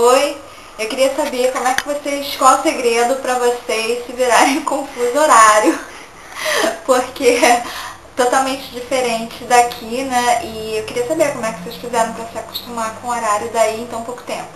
Oi, eu queria saber como é que vocês, qual o segredo para vocês se virarem com fuso horário, porque é totalmente diferente daqui, né? E eu queria saber como é que vocês fizeram para se acostumar com o horário daí em tão pouco tempo.